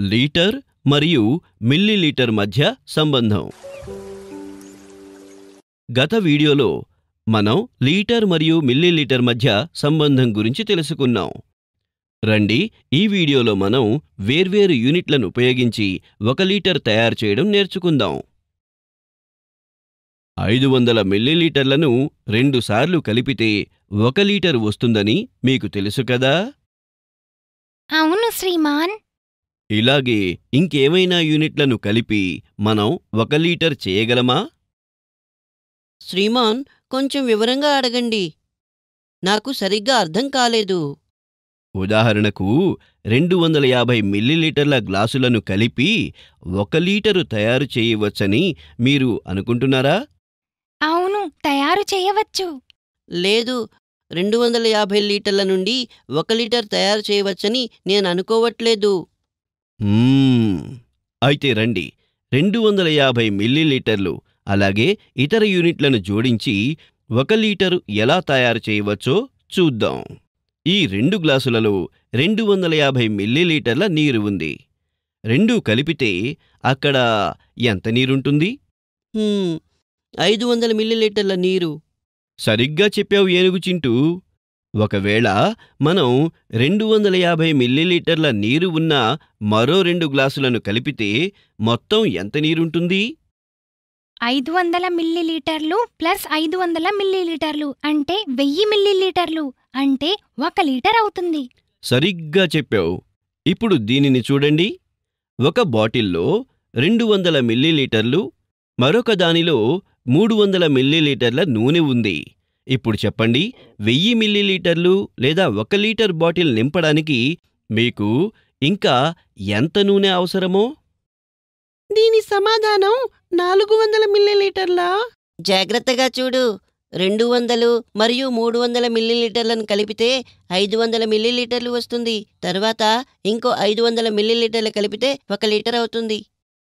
Litre మరియు millilitre మధ్య సంబంధం. గత వీడియోలో మనం లీటర్ మరియు మిల్లీలీటర్ మధ్య సంబంధం గురించి తెలుసుకున్నాం. రండి ఈ వీడియోలో మనం వేర్వేరు యూనిట్లను ఉపయోగించి ఒక లీటర్ తయారు చేయడం నేర్చుకుందాం. ఐదు వందల మిల్లీలీటర్లను రెండుసార్లు కలిపితే ఒక లీటర్ వస్తుందని మీకు తెలుసు కదా? అవును శ్రీమాన్. ఇలాగే ఇంకేమైనా యూనిట్లను కలిపి మనం ఒక లీటర్ చేయగలమా? శ్రీమాన్ కొంచెం వివరంగా అడగండి. నాకు సరిగ్గా అర్థం కాలేదు. ఉదాహరణకు రెండు వందల యాభై మిల్లీలీటర్ల గ్లాసులను కలిపి ఒక లీటరు తయారు చేయవచ్చని మీరు అనుకుంటున్నారా? అవును తయారు చేయవచ్చు. లేదు రెండు వందల యాభై లీటర్ల నుండి ఒక లీటర్ తయారు చేయవచ్చని నేను అనుకోవట్లేదు. అయితే రండి. రెండు వందల యాభై మిల్లీలీటర్లు అలాగే ఇతర యూనిట్లను జోడించి ఒక లీటరు ఎలా తయారు చేయవచ్చో చూద్దాం. ఈ రెండు గ్లాసులలో రెండు వందల యాభై మిల్లీలీటర్ల నీరు ఉంది. రెండూ కలిపితే అక్కడ ఎంత నీరుంటుంది? ఐదు వందల మిల్లీలీటర్ల నీరు. సరిగ్గా చెప్పావు ఏనుగు చింటూ. ఒకవేళ మనం రెండు వందల యాభై మిల్లీలీటర్ల నీరు ఉన్న మరో రెండు గ్లాసులను కలిపితే మొత్తం ఎంత నీరుంటుంది? ఐదు వందల మిల్లీలీటర్లు ప్లస్ ఐదు వందల మిల్లీలీటర్లు అంటే వెయ్యి మిల్లీలీటర్లు అంటే ఒక లీటర్ అవుతుంది. సరిగ్గా చెప్పావు. ఇప్పుడు దీనిని చూడండి. ఒక బాటిల్లో రెండు వందల మిల్లీలీటర్లు మరొక దానిలో మూడు వందల మిల్లీలీటర్ల నూనె ఉంది. ఇప్పుడు చెప్పండి వెయ్యి మిల్లీలీటర్లు లేదా ఒక లీటర్ బాటిల్ నింపడానికి మీకు ఇంకా ఎంత నూనె అవసరమో? దీని సమాధానం నాలుగు వందల మిల్లీలీటర్ల? జాగ్రత్తగా చూడు. రెండు వందలు మరియు మూడు వందల మిల్లీలీటర్లను కలిపితే ఐదు వందల మిల్లీలీటర్లు వస్తుంది. తర్వాత ఇంకో ఐదు వందల మిల్లీలీటర్లు కలిపితే ఒక లీటర్ అవుతుంది.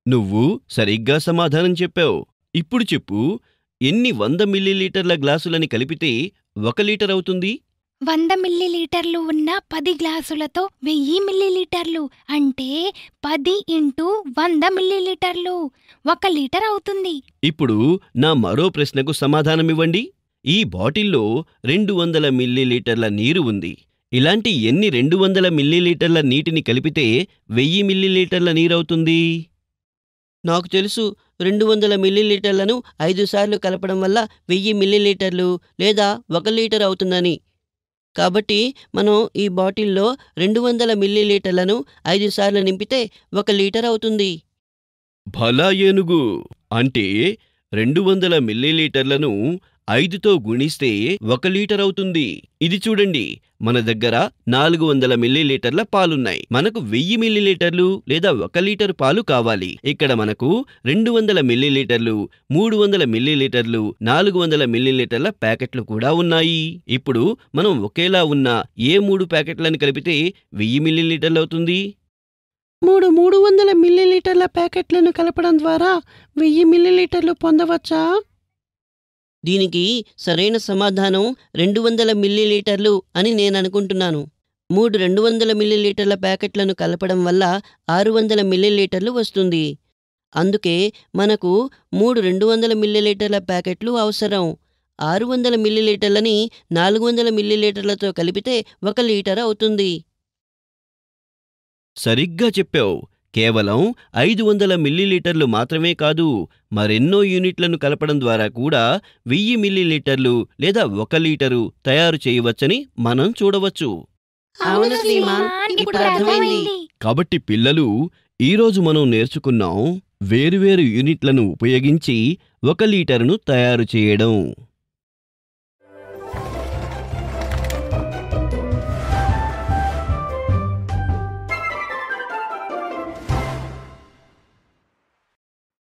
నువ్వు సరిగ్గా సమాధానం చెప్పావు. ఇప్పుడు చెప్పు ఎన్ని వంద మిల్లీలీటర్ల గ్లాసులని కలిపితే ఒక లీటర్ అవుతుంది? వంద మిల్లీలీటర్లు ఉన్న పది గ్లాసులతో వెయ్యి మిల్లీలీటర్లు అంటే పది ఇంటూ వంద మిల్లీలీటర్లు. ఒక లీటర్ అవుతుంది. ఇప్పుడు నా మరో ప్రశ్నకు సమాధానమివ్వండి. ఈ బాటిల్లో రెండు వందల మిల్లీలీటర్ల నీరు ఉంది. ఇలాంటి ఎన్ని రెండు వందల మిల్లీలీటర్ల నీటిని కలిపితే వెయ్యి మిల్లీలీటర్ల నీరవుతుంది? నాకు తెలుసు రెండు వందల మిల్లీలీటర్లను ఐదు సార్లు కలపడం వల్ల వెయ్యి మిల్లీలీటర్లు లేదా ఒక లీటర్ అవుతుందని. కాబట్టి మనం ఈ బాటిల్లో రెండు వందల మిల్లీలీటర్లను ఐదు సార్లు నింపితే ఒక లీటర్ అవుతుంది. భలా ఏనుగు! అంటే రెండు వందల మిల్లీలీటర్లను ఐదుతో గుణిస్తే ఒక లీటర్ అవుతుంది. ఇది చూడండి. మన దగ్గర నాలుగు వందల మిల్లీలీటర్ల పాలున్నాయి. మనకు వెయ్యి మిల్లీలీటర్లు లేదా ఒక లీటర్ పాలు కావాలి. ఇక్కడ మనకు రెండు వందల మిల్లీలీటర్లు మూడు వందల మిల్లీలీటర్లు నాలుగు వందల మిల్లీలీటర్ల ప్యాకెట్లు కూడా ఉన్నాయి. ఇప్పుడు మనం ఒకేలా ఉన్న ఏ మూడు ప్యాకెట్లను కలిపితే వెయ్యి మిల్లీలీటర్లు అవుతుంది? మూడు మూడు వందల మిల్లీలీటర్ల ప్యాకెట్లను కలపడం ద్వారా వెయ్యి మిల్లీలీటర్లు పొందవచ్చా? దీనికి సరైన సమాధానం రెండు వందల మిల్లీలీటర్లు అని నేను అనుకుంటున్నాను. మూడు రెండు వందల మిల్లీలీటర్ల ప్యాకెట్లను కలపడం వల్ల ఆరు వందల మిల్లీలీటర్లు వస్తుంది. అందుకే మనకు మూడు రెండు వందల మిల్లీలీటర్ల ప్యాకెట్లు అవసరం. ఆరు వందల మిల్లీలీటర్లని నాలుగు వందల మిల్లీలీటర్లతో కలిపితే ఒక లీటర్ అవుతుంది. సరిగ్గా చెప్పావు. కేవలం ఐదు వందల మిల్లీలీటర్లు మాత్రమే కాదు మరెన్నో యూనిట్లను కలపడం ద్వారా కూడా వెయ్యి మిల్లీలీటర్లు లేదా ఒక లీటరు తయారు చేయవచ్చని మనం చూడవచ్చు. కాబట్టి పిల్లలు ఈరోజు మనం నేర్చుకున్నాం వేరువేరు యూనిట్లను ఉపయోగించి ఒక లీటరును తయారు చేయడం